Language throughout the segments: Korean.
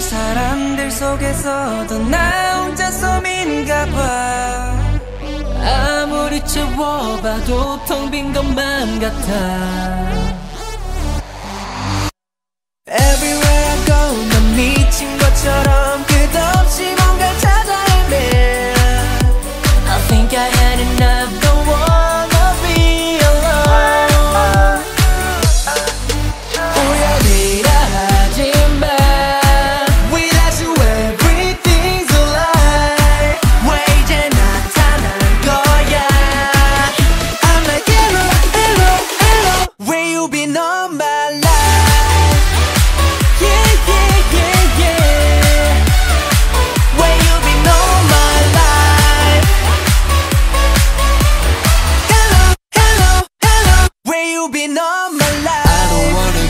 사람들 속에서도 나 혼자 섬인가 봐. 아무리 채워봐도 텅 빈 것만 같아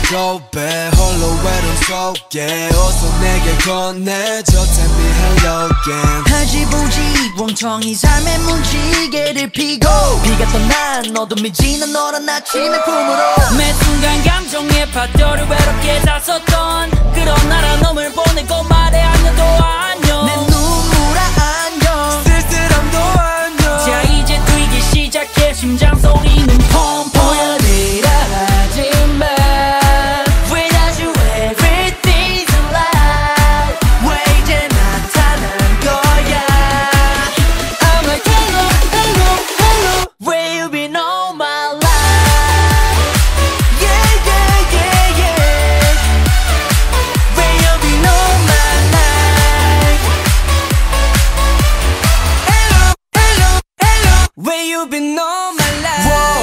back 홀로 외로움 속에 어서 내게 me hello again 하지부지 멍청이 삶의 문지개를 피고. 비가 떠난 어둠이 지는 너란 아침의 품으로. 매 순간 감정의 파도를 외롭게 다썼던 그런 나라 놈을 보내고 말해 안녕도 안녕. 내 눈물아 안녕. 쓸쓸함도 안녕. 자 이제 뛰기 시작해 심장 소리는 펑펑 Where you've been all my life? Whoa.